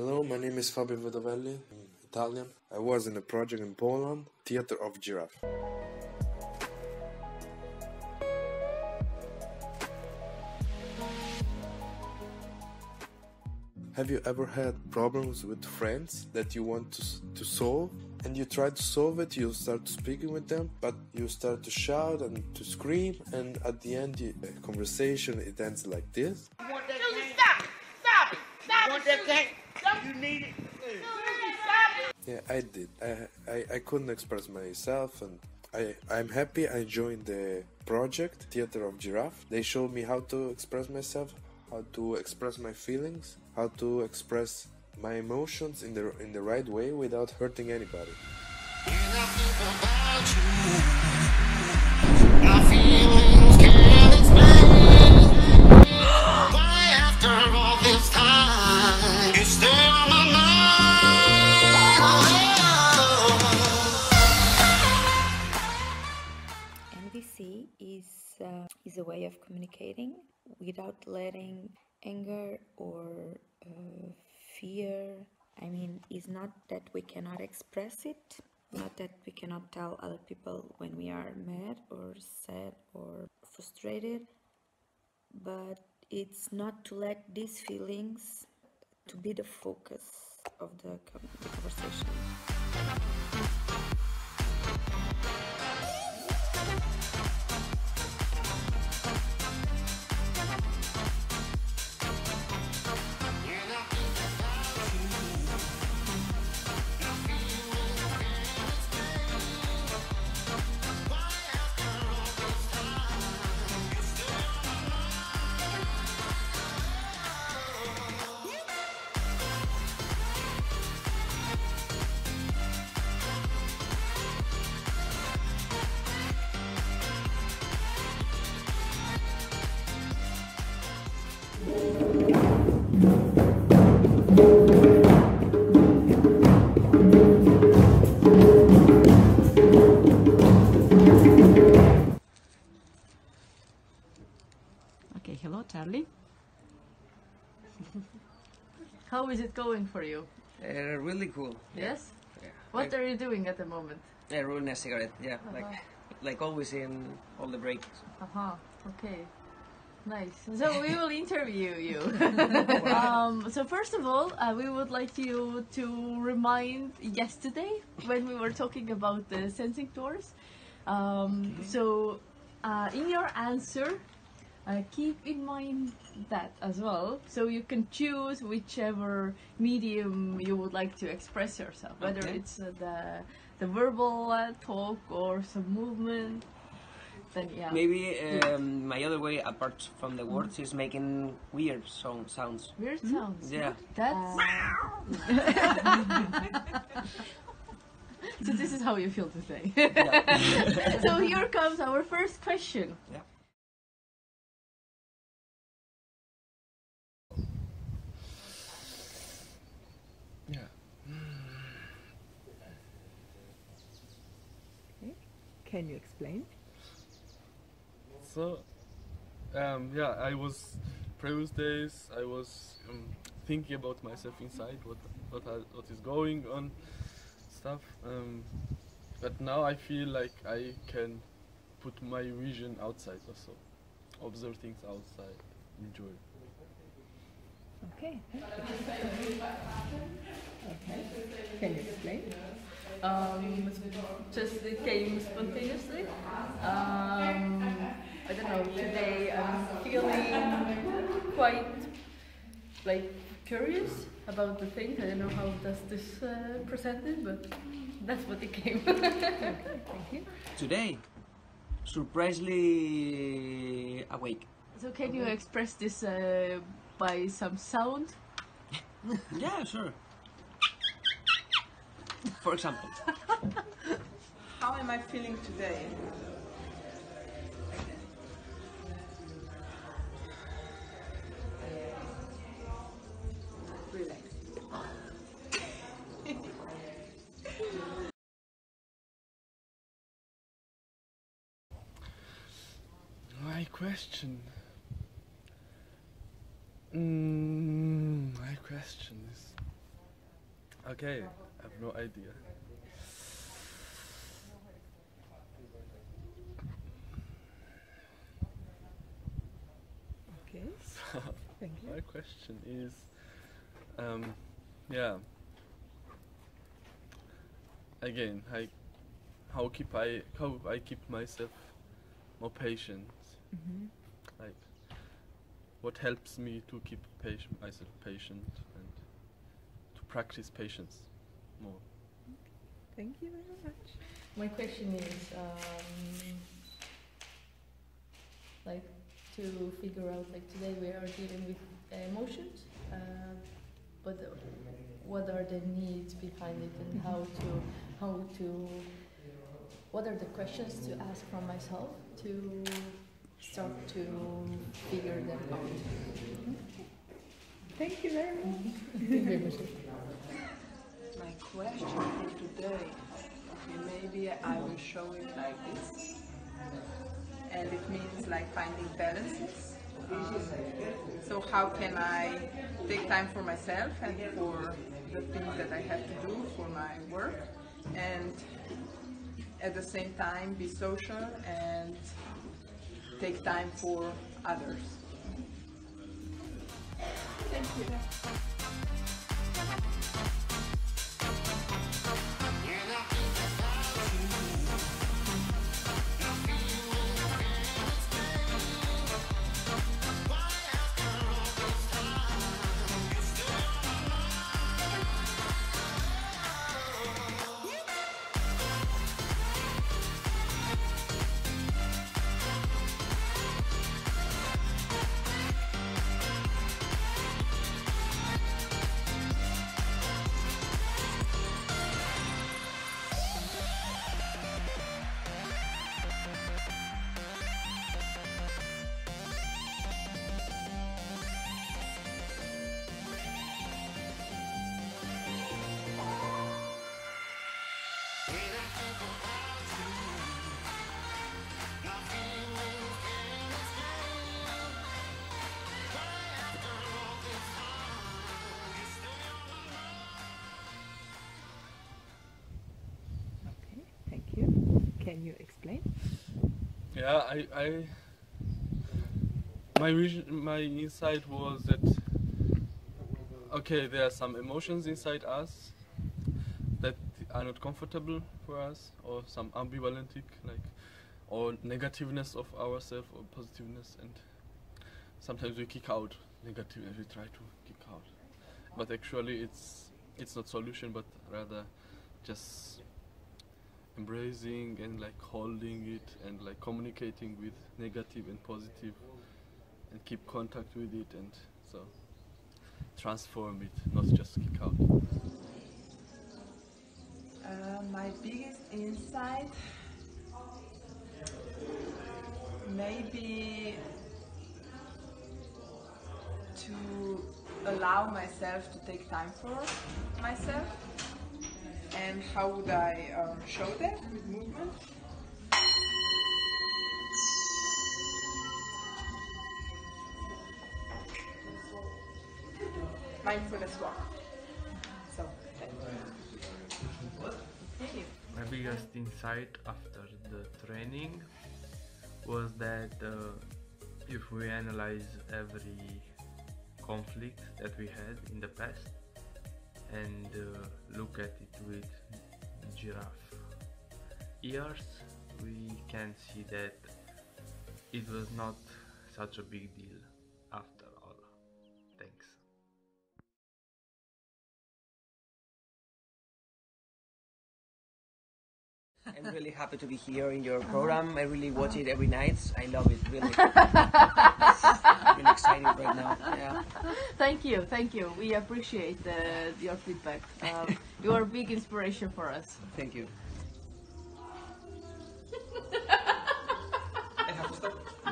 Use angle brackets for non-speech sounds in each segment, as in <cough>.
Hello, my name is Fabio Vedovelli, I'm Italian. I was in a project in Poland, Theater of Giraffe. Have you ever had problems with friends that you want to, to solve? And you try to solve it, you start speaking with them, but you start to shout and to scream, and at the end, the uh, conversation it ends like this. You want that Susie, stop! Stop! Stop You want that Susie! cane? Stop You need it? Susie, stop it! Yeah, I did. I, I, I couldn't express myself, and I I'm happy. I joined the project Theater of Giraffe. They showed me how to express myself, how to express my feelings, how to express my emotions in the in the right way without hurting anybody. Is uh, is a way of communicating without letting anger or uh, fear. I mean, it's not that we cannot express it, not that we cannot tell other people when we are mad or sad or frustrated, but it's not to let these feelings to be the focus of the conversation. Charlie. How is it going for you? Uh, really cool. Yes? Yeah. What like, are you doing at the moment? uh, rolling a cigarette. Yeah, like like always in all the breaks. Uh-huh. Okay. Nice. So we <laughs> will interview you. <laughs> um, so first of all, uh, we would like you to remind yesterday when we were talking about the sensing tours. Um, so uh, in your answer, uh, keep in mind that as well. So you can choose whichever medium you would like to express yourself, whether Okay. it's uh, the the verbal uh, talk or some movement. Then yeah. Maybe um, my other way, apart from the words, is making weird song sounds. Weird sounds. Yeah. That's. <laughs> so this is how you feel today. <laughs> so here comes our first question. Yeah. Yeah. Can you explain? So, um, yeah, I was previous days. I was um, thinking about myself inside, what what what is going on, stuff. Um, but now I feel like I can put my vision outside also, observe things outside, enjoy. Okay. <laughs> okay. Can you explain? Um, just it came spontaneously. Um, I don't know. Today I'm feeling quite like curious about the things. I don't know how does this uh, presented, but that's what it came. <laughs> Thank you. Today, surprisingly awake. so can you express this uh, by some sound? <laughs> Yeah, sure. For example, <laughs> How am I feeling today? <laughs> My question. Mm, my question is. Okay, I have no idea. Okay. So, <laughs> Thank you. my question is, um, yeah. Again, I, how keep I how I keep myself more patient? hmm Like, what helps me to keep patient, myself patient and to practice patience more? Thank you very much. My question is, um, like, to figure out, like, today we are dealing with emotions, uh, but what are the needs behind it and how to, how to, what are the questions to ask from myself to start to figure them out? Thank you very much. My question for today, okay, maybe I will show it like this. And it means like finding balances. Um, so how can I take time for myself and for the things that I have to do for my work and at the same time be social and take time for others. Okay, Can you explain? Yeah, I, I my vision, my insight was that okay, there are some emotions inside us that are not comfortable for us, or some ambivalentic, like, or negativeness of ourselves, or positiveness, and sometimes we kick out negative and we try to kick out, but actually it's it's not solution, but rather just embracing and like holding it and like communicating with negative and positive and keep contact with it and so transform it not just kick out. Uh, my biggest insight maybe to allow myself to take time for myself and how would I um, show that with movement mindfulness walk so thank you. My biggest insight after the training was that uh, if we analyze every conflict that we had in the past and uh, look at it with giraffe ears, we can see that it was not such a big deal I'm really happy to be here in your program. I really watch it every night. I love it, really. <laughs> really excited right now. Yeah. Thank you, thank you. We appreciate the, your feedback. Um, <laughs> you are a big inspiration for us. Thank you. <laughs>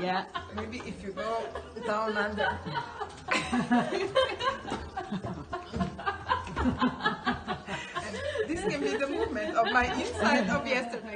Yeah. Maybe if you go down under. And me the movement of my inside of yesterday.